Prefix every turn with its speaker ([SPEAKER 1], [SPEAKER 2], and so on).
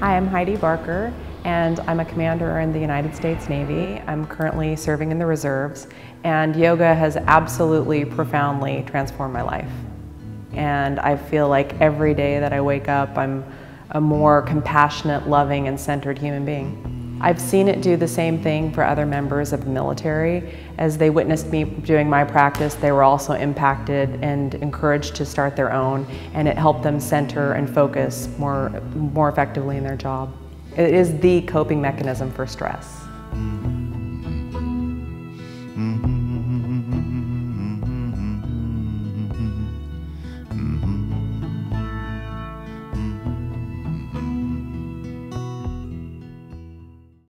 [SPEAKER 1] Hi, I'm Heidi Barker, and I'm a commander in the United States Navy. I'm currently serving in the reserves, and yoga has absolutely profoundly transformed my life. And I feel like every day that I wake up, I'm a more compassionate, loving, and centered human being. I've seen it do the same thing for other members of the military. As they witnessed me doing my practice, they were also impacted and encouraged to start their own, and it helped them center and focus more, more effectively in their job. It is the coping mechanism for stress. Mm.